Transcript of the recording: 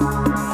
Bye.